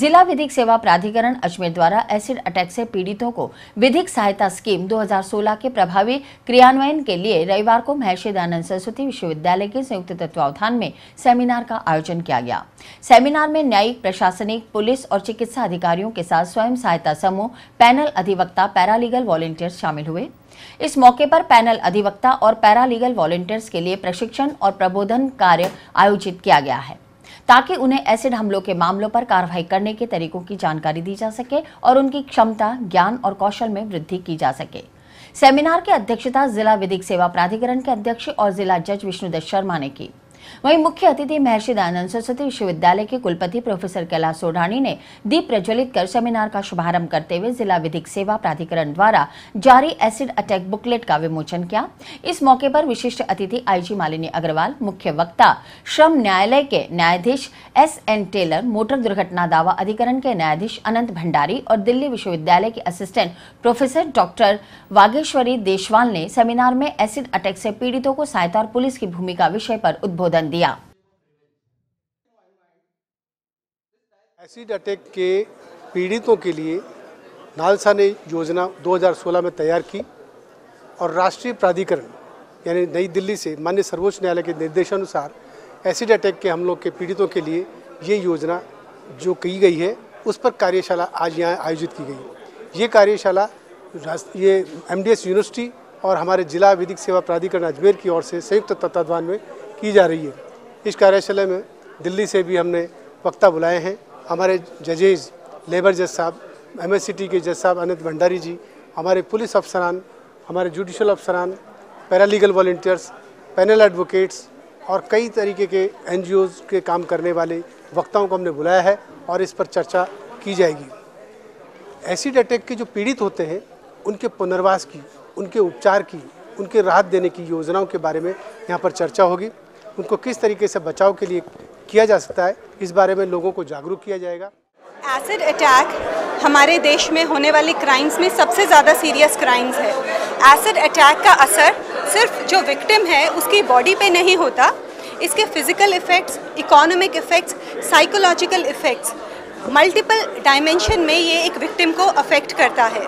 जिला विधिक सेवा प्राधिकरण अजमेर द्वारा एसिड अटैक से पीड़ितों को विधिक सहायता स्कीम 2016 के प्रभावी क्रियान्वयन के लिए रविवार को महर्षि दयानंद सरस्वती विश्वविद्यालय के संयुक्त तत्वावधान में सेमिनार का आयोजन किया गया। सेमिनार में न्यायिक, प्रशासनिक, पुलिस और चिकित्सा अधिकारियों के साथ स्वयं सहायता समूह, पैनल अधिवक्ता, पैरालीगल वॉलेंटियर्स शामिल हुए। इस मौके पर पैनल अधिवक्ता और पैरालीगल वॉलेंटियर्स के लिए प्रशिक्षण और प्रबोधन कार्य आयोजित किया गया है। ताकि उन्हें एसिड हमलों के मामलों पर कार्रवाई करने के तरीकों की जानकारी दी जा सके और उनकी क्षमता, ज्ञान और कौशल में वृद्धि की जा सके। सेमिनार की अध्यक्षता जिला विधिक सेवा प्राधिकरण के अध्यक्ष और जिला जज विष्णुदत्त शर्मा ने की। वहीं मुख्य अतिथि महर्षि दयानंद सरस्वती विश्वविद्यालय के कुलपति प्रोफेसर कैलाश सोढ़ानी ने दीप प्रज्वलित कर सेमिनार का शुभारंभ करते हुए जिला विधिक सेवा प्राधिकरण द्वारा जारी एसिड अटैक बुकलेट का विमोचन किया। इस मौके पर विशिष्ट अतिथि आईजी मालिनी अग्रवाल, मुख्य वक्ता, श्रम न्यायालय के न्यायाधीश एस एन टेलर, मोटर दुर्घटना दावा अधिकरण के न्यायाधीश अनंत भंडारी और दिल्ली विश्वविद्यालय के assistant professor doctor Vageshwari Deshwal ने सेमिनार में एसिड अटैक से पीड़ितों को सहायता और पुलिस की भूमिका विषय पर उद्बोधन संबोधन दिया एसिड अटैक के पीड़ितों के लिए नालसा ने योजना 2016 में तैयार की और राष्ट्रीय प्राधिकरण, यानी नई दिल्ली से मान्य सर्वोच्च न्यायालय के निर्देशानुसार एसिड अटैक के हमलों के पीड़ितों के लिए ये योजना जो की गई है, उस पर कार्यशाला आज यहाँ आयोजित की गई। ये कार्यशाला ये एम यूनिवर्सिटी और हमारे जिला विधिक सेवा प्राधिकरण अजमेर की ओर से संयुक्त तत्वाधान में की जा रही है। इस कार्यशाला में दिल्ली से भी हमने वक्ता बुलाए हैं। हमारे जजेज लेबर जज साहब एमएससीटी के जज साहब अनित भंडारी जी, हमारे पुलिस अफसरान, हमारे जुडिशल अफसरान पैरालीगल वॉल्टियर्स पैनल एडवोकेट्स और कई तरीके के एन के काम करने वाले वक्ताओं को हमने बुलाया है और इस पर चर्चा की जाएगी। एसिड अटैक के जो पीड़ित होते हैं, उनके पुनर्वास की, उनके उपचार की, उनके राहत देने की योजनाओं के बारे में यहाँ पर चर्चा होगी। उनको किस तरीके से बचाव के लिए किया जा सकता है, इस बारे में लोगों को जागरूक किया जाएगा। एसिड अटैक हमारे देश में होने वाली क्राइम्स में सबसे ज़्यादा सीरियस क्राइम्स है। एसिड अटैक का असर सिर्फ़ जो विक्टिम है, उसकी बॉडी पे नहीं होता। इसके physical effects economic effects psychological effects multiple dimension में ये एक विक्टिम को अफेक्ट करता है।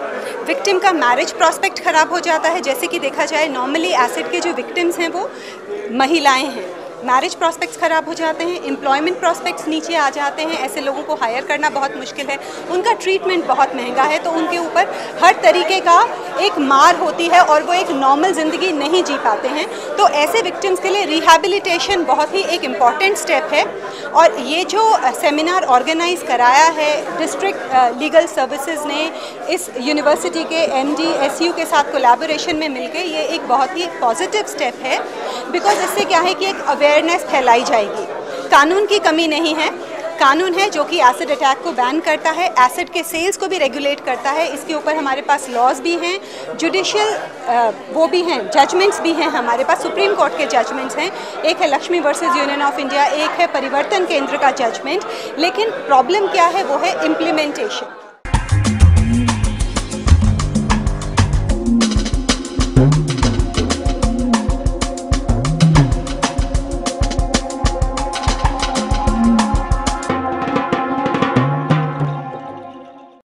विक्टिम का मैरिज प्रॉस्पेक्ट ख़राब हो जाता है, जैसे कि देखा जाए नॉर्मली एसिड के जो विक्टिम्स हैं वो महिलाएँ हैं। मैरिज प्रॉस्पेक्ट्स ख़राब हो जाते हैं एम्प्लॉयमेंट प्रॉस्पेक्ट्स नीचे आ जाते हैं, ऐसे लोगों को हायर करना बहुत मुश्किल है। उनका ट्रीटमेंट बहुत महँगा है तो उनके ऊपर हर तरीके का एक मार होती है और वो एक नॉर्मल ज़िंदगी नहीं जी पाते हैं। तो ऐसे विक्टिम्स के लिए रिहेबिलिटेशन बहुत ही एक इंपॉर्टेंट स्टेप है। और ये जो सेमिनार ऑर्गेनाइज कराया है डिस्ट्रिक्ट लीगल सर्विसेज़ ने इस यूनिवर्सिटी के एम के साथ कोलेबोरेशन में मिलकर ये एक बहुत ही पॉजिटिव स्टेप है। बिकॉज़ इससे क्या है कि एक अवेयरनेस फैलाई जाएगी। कानून की कमी नहीं है। कानून है जो कि एसिड अटैक को बैन करता है एसिड के सेल्स को भी रेगुलेट करता है। इसके ऊपर हमारे पास लॉज भी हैं जुडिशियल वो भी हैं जजमेंट्स भी हैं। हमारे पास सुप्रीम कोर्ट के जजमेंट्स हैं। एक है Lakshmi versus union of India एक है परिवर्तन केंद्र का जजमेंट लेकिन प्रॉब्लम क्या है? वो है इम्प्लीमेंटेशन